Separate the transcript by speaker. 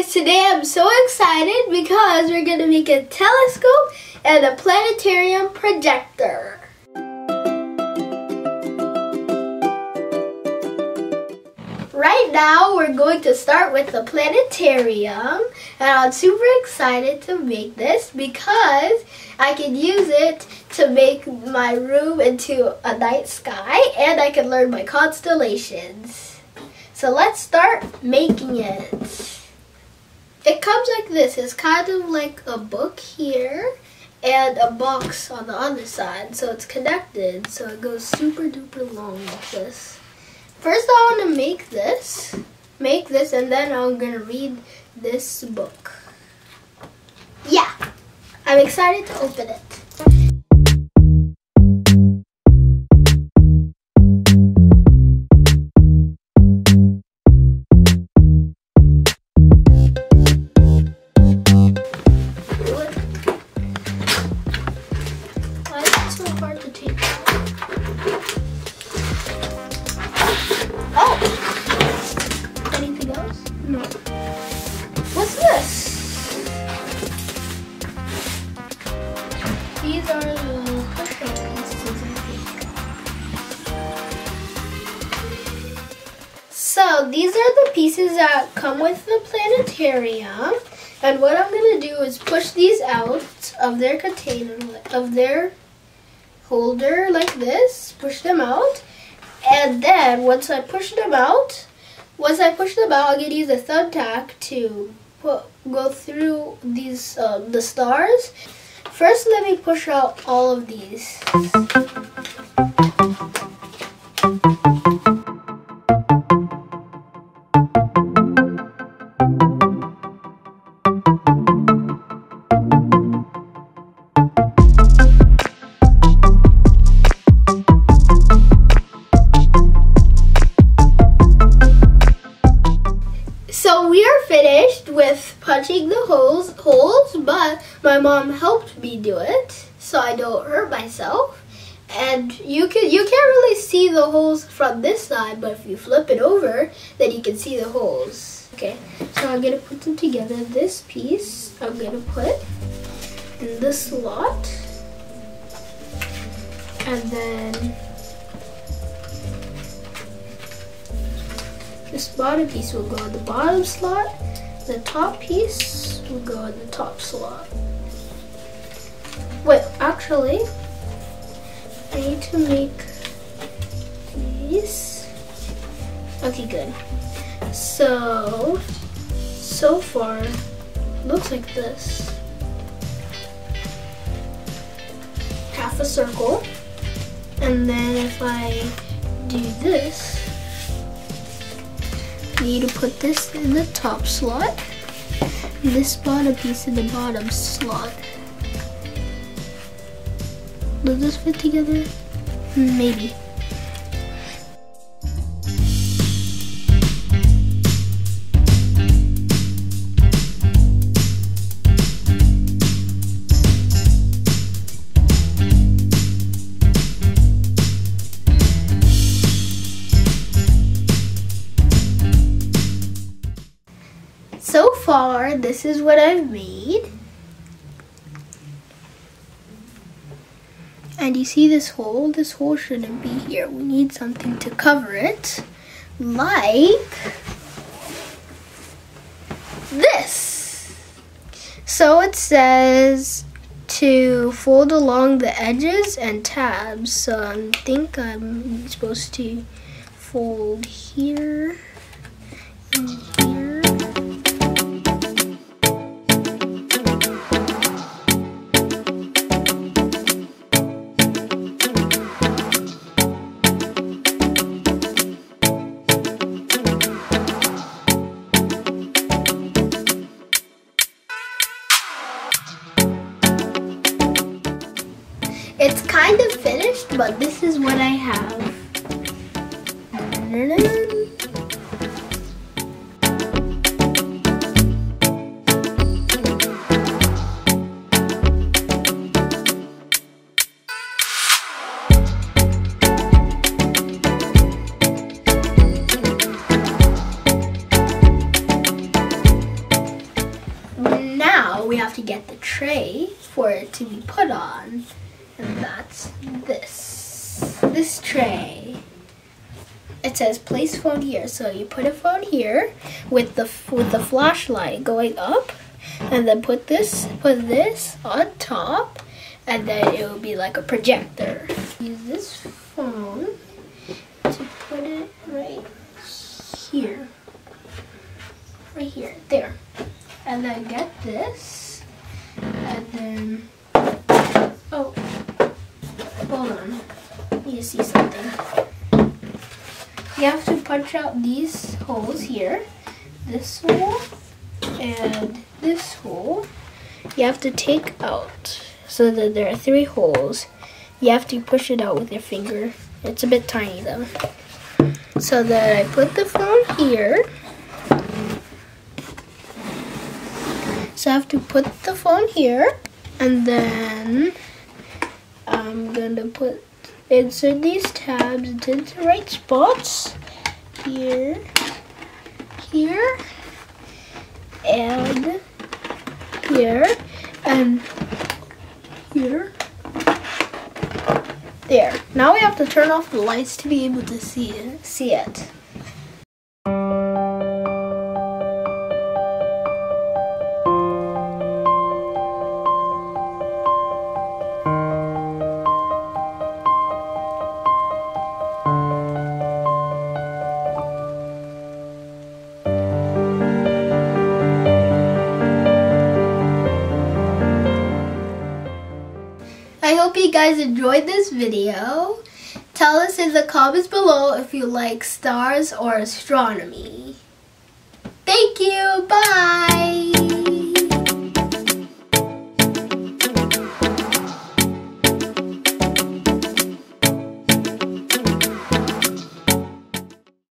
Speaker 1: guys, today I'm so excited because we're going to make a telescope and a planetarium projector. Right now, we're going to start with the planetarium and I'm super excited to make this because I can use it to make my room into a night sky and I can learn my constellations. So let's start making it. It comes like this. It's kind of like a book here and a box on the other side. So it's connected. So it goes super duper long like this. First I want to make this. Make this and then I'm going to read this book. Yeah. I'm excited to open it. Oh! These are the push-up pieces, I think. So these are the pieces that come with the planetarium. And what I'm going to do is push these out of their container, of their holder like this. Push them out. And then once I push them out, once I push them out, I'm to use a thumbtack to put, go through these uh, the stars. First, let me push out all of these. So we are finished with punching the holes, holes, but my mom helped me do it so I don't hurt myself. And you can you can't really see the holes from this side, but if you flip it over, then you can see the holes. Okay, so I'm gonna put them together. This piece I'm gonna put in the slot, and then This bottom piece will go in the bottom slot. The top piece will go in the top slot. Wait, actually, I need to make these. Okay, good. So, so far, looks like this. Half a circle. And then if I do this, need to put this in the top slot, this bottom piece in the bottom slot. Does this fit together? Maybe. This is what I've made. And you see this hole? This hole shouldn't be here. We need something to cover it. Like this. So it says to fold along the edges and tabs. So I think I'm supposed to fold here and It's kind of finished, but this is what I have. Now we have to get the tray for it to be put on. And that's this. This tray. It says place phone here. So you put a phone here with the with the flashlight going up and then put this put this on top and then it will be like a projector. Use this phone to put it right here. Right here. There. And then get this and then oh hold on. You see something. You have to punch out these holes here. This hole and this hole you have to take out so that there are three holes. You have to push it out with your finger. It's a bit tiny though. So that I put the phone here. So I have to put the phone here and then I'm gonna put insert these tabs into the right spots here, here, and here, and here. There. Now we have to turn off the lights to be able to see it. See it. hope you guys enjoyed this video. Tell us in the comments below if you like stars or astronomy. Thank you. Bye.